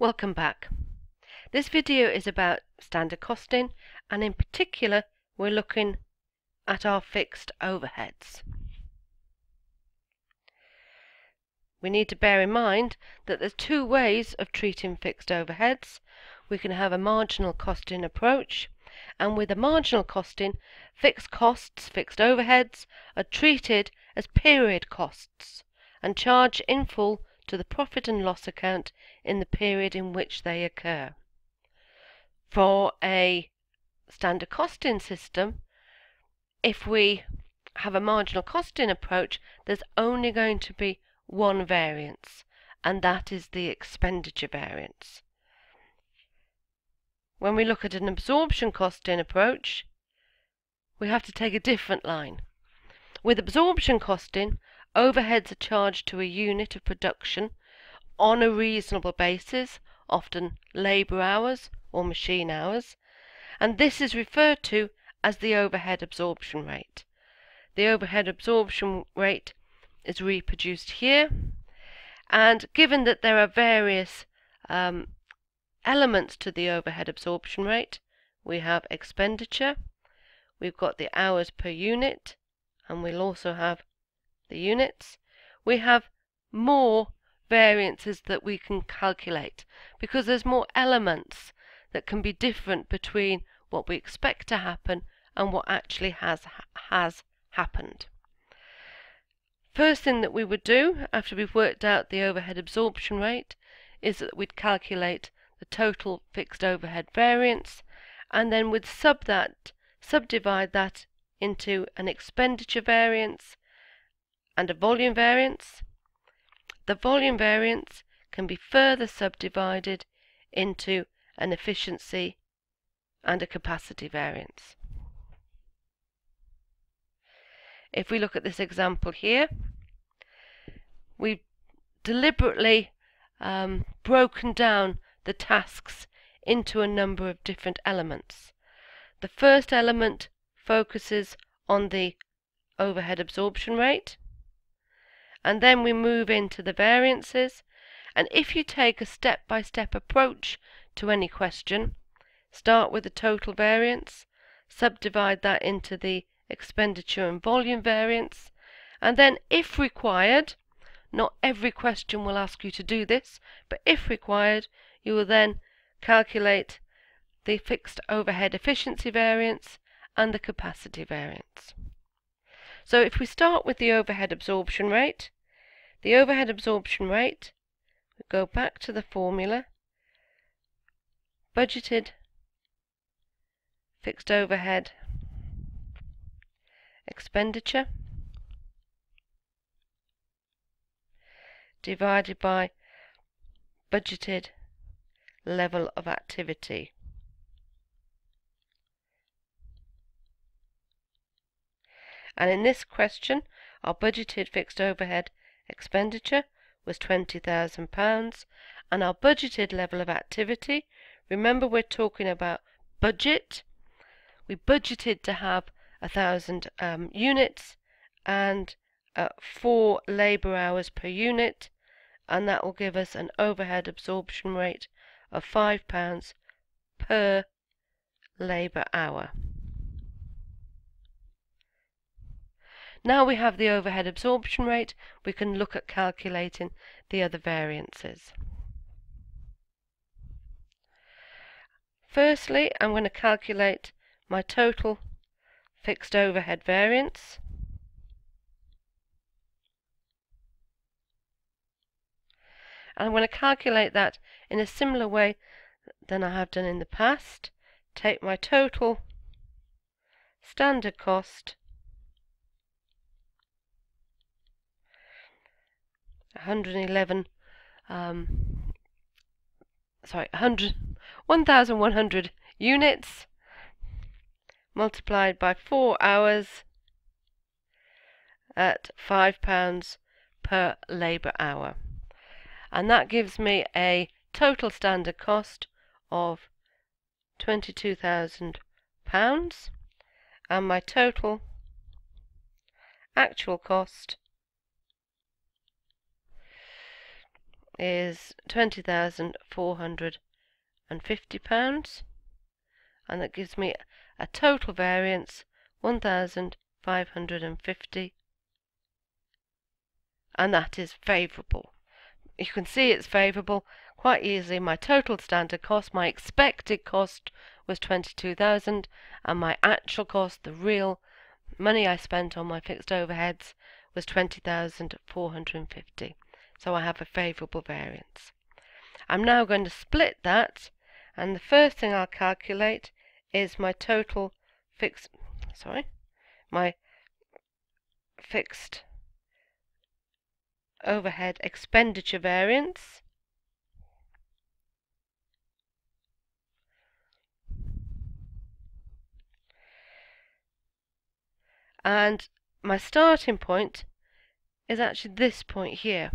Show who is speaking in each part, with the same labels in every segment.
Speaker 1: Welcome back. This video is about standard costing and in particular we're looking at our fixed overheads. We need to bear in mind that there's two ways of treating fixed overheads. We can have a marginal costing approach and with a marginal costing, fixed costs, fixed overheads are treated as period costs and charged in full to the profit and loss account in the period in which they occur. For a standard costing system, if we have a marginal costing approach, there's only going to be one variance, and that is the expenditure variance. When we look at an absorption costing approach, we have to take a different line. With absorption costing, Overheads are charged to a unit of production on a reasonable basis, often labour hours or machine hours, and this is referred to as the overhead absorption rate. The overhead absorption rate is reproduced here, and given that there are various um, elements to the overhead absorption rate, we have expenditure, we've got the hours per unit, and we'll also have the units, we have more variances that we can calculate because there's more elements that can be different between what we expect to happen and what actually has has happened. First thing that we would do after we've worked out the overhead absorption rate is that we'd calculate the total fixed overhead variance and then we'd sub that subdivide that into an expenditure variance and a volume variance. The volume variance can be further subdivided into an efficiency and a capacity variance. If we look at this example here, we've deliberately um, broken down the tasks into a number of different elements. The first element focuses on the overhead absorption rate and then we move into the variances. And if you take a step-by-step -step approach to any question, start with the total variance, subdivide that into the expenditure and volume variance, and then if required, not every question will ask you to do this, but if required, you will then calculate the fixed overhead efficiency variance and the capacity variance. So if we start with the overhead absorption rate, the overhead absorption rate, we go back to the formula, budgeted. Fixed overhead. Expenditure. Divided by budgeted level of activity. And in this question, our budgeted fixed overhead expenditure was £20,000 and our budgeted level of activity, remember we're talking about budget, we budgeted to have a thousand um, units and uh, four labour hours per unit and that will give us an overhead absorption rate of £5 per labour hour. Now we have the overhead absorption rate, we can look at calculating the other variances. Firstly, I'm going to calculate my total fixed overhead variance. And I'm going to calculate that in a similar way than I have done in the past. Take my total standard cost 111 um, sorry 100 1100 units multiplied by 4 hours at 5 pounds per labour hour. And that gives me a total standard cost of 22,000 pounds. And my total actual cost is twenty thousand four hundred and fifty pounds and that gives me a total variance 1550 and that is favourable. You can see it's favourable quite easily. My total standard cost, my expected cost was 22,000 and my actual cost, the real money I spent on my fixed overheads was 20,450. So I have a favourable variance. I'm now going to split that and the first thing I'll calculate is my total fixed sorry my fixed overhead expenditure variance and my starting point is actually this point here.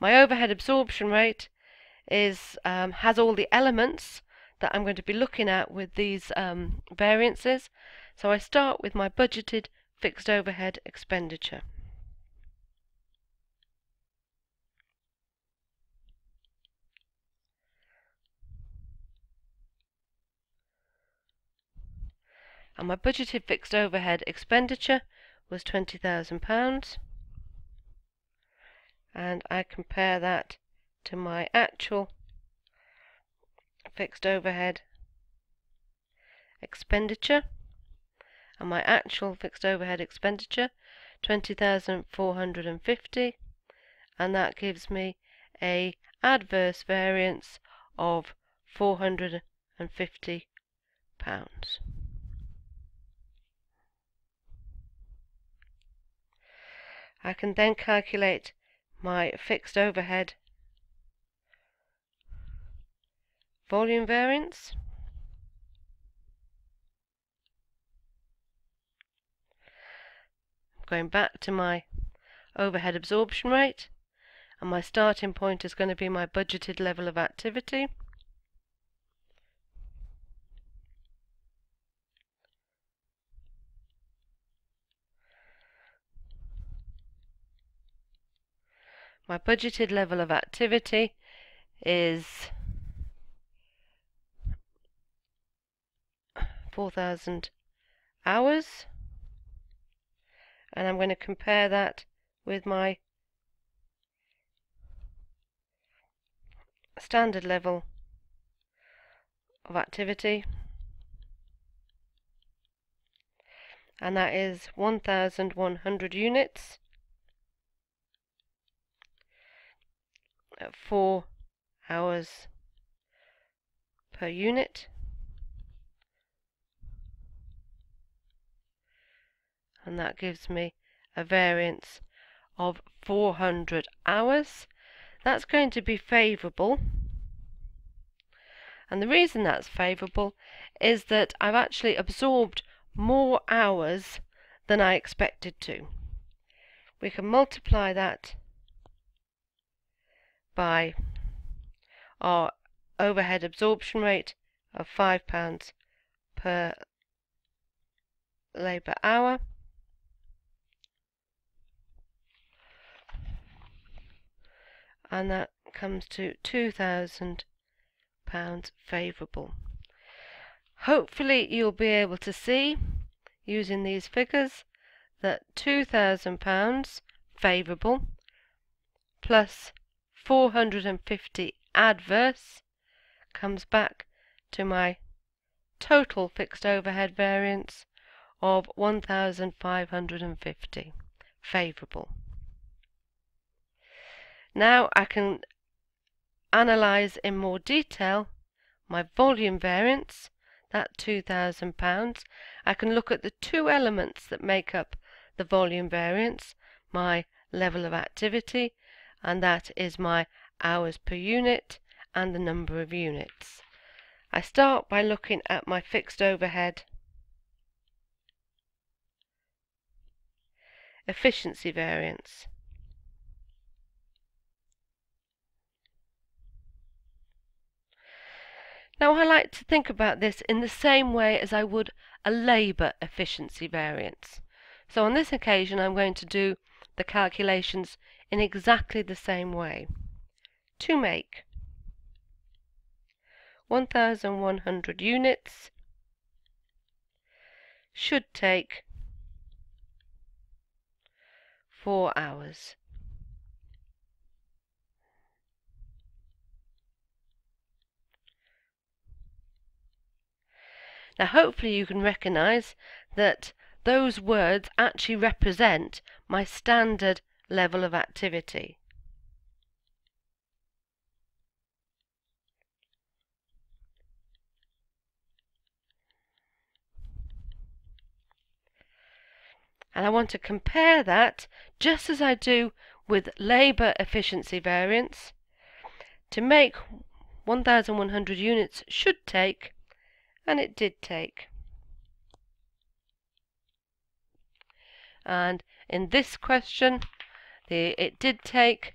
Speaker 1: My overhead absorption rate is um, has all the elements that I'm going to be looking at with these um, variances. So I start with my budgeted fixed overhead expenditure. And my budgeted fixed overhead expenditure was £20,000 and I compare that to my actual fixed overhead expenditure and my actual fixed overhead expenditure 20,450 and that gives me a adverse variance of 450 pounds. I can then calculate my fixed overhead volume variance. I'm going back to my overhead absorption rate and my starting point is going to be my budgeted level of activity. My budgeted level of activity is 4,000 hours. And I'm going to compare that with my standard level of activity. And that is 1100 units at 4 hours per unit. And that gives me a variance of 400 hours. That's going to be favourable. And the reason that's favourable is that I've actually absorbed more hours than I expected to. We can multiply that by our overhead absorption rate of £5 per labour hour. And that comes to £2,000 favourable. Hopefully you'll be able to see, using these figures, that £2,000 favourable plus 450 adverse comes back to my total fixed overhead variance of 1550 favourable. Now I can analyse in more detail my volume variance, that £2,000. I can look at the two elements that make up the volume variance, my level of activity and that is my hours per unit and the number of units. I start by looking at my fixed overhead efficiency variance. Now I like to think about this in the same way as I would a labour efficiency variance. So on this occasion I'm going to do the calculations in exactly the same way. to make 1100 units should take 4 hours. Now hopefully you can recognize that those words actually represent my standard level of activity. And I want to compare that just as I do with labour efficiency variance. To make 1100 units should take and it did take. And in this question, the, it did take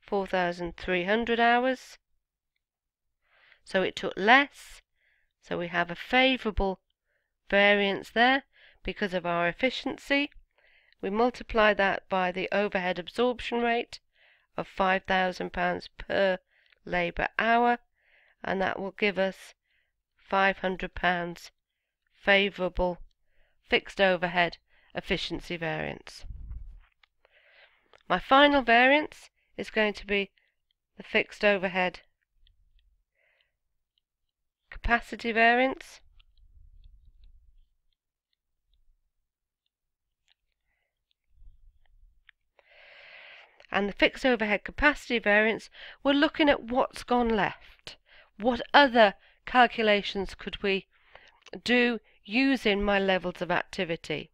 Speaker 1: 4,300 hours. So it took less. So we have a favourable variance there because of our efficiency. We multiply that by the overhead absorption rate of £5,000 per labour hour and that will give us £500 favourable fixed overhead efficiency variance. My final variance is going to be the fixed overhead capacity variance. And the fixed overhead capacity variance, we're looking at what's gone left what other calculations could we do using my levels of activity.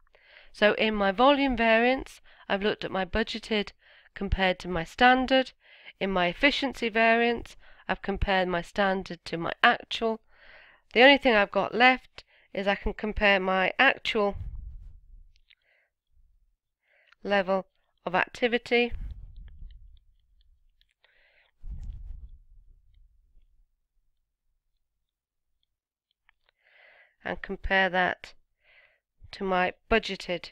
Speaker 1: So in my volume variance, I've looked at my budgeted compared to my standard. In my efficiency variance, I've compared my standard to my actual. The only thing I've got left is I can compare my actual level of activity and compare that to my budgeted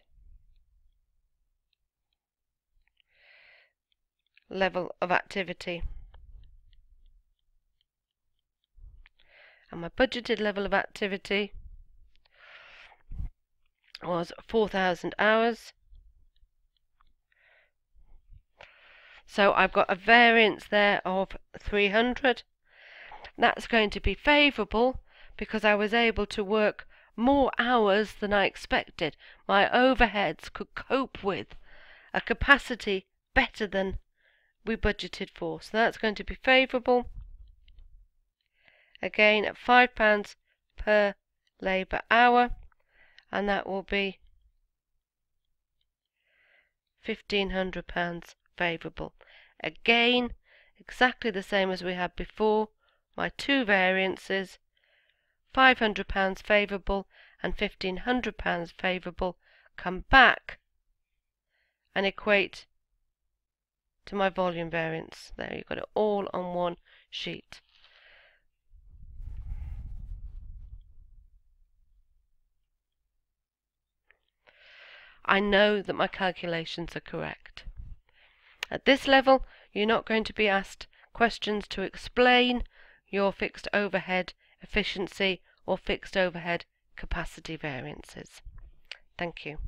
Speaker 1: level of activity. And my budgeted level of activity was 4,000 hours. So I've got a variance there of 300. That's going to be favourable because I was able to work more hours than I expected. My overheads could cope with a capacity better than we budgeted for. So that's going to be favourable. Again at £5 per labour hour and that will be £1,500 favourable. Again, exactly the same as we had before. My two variances £500 favourable and £1,500 favourable come back and equate to my volume variance. There, you've got it all on one sheet. I know that my calculations are correct. At this level, you're not going to be asked questions to explain your fixed overhead efficiency or fixed overhead capacity variances. Thank you.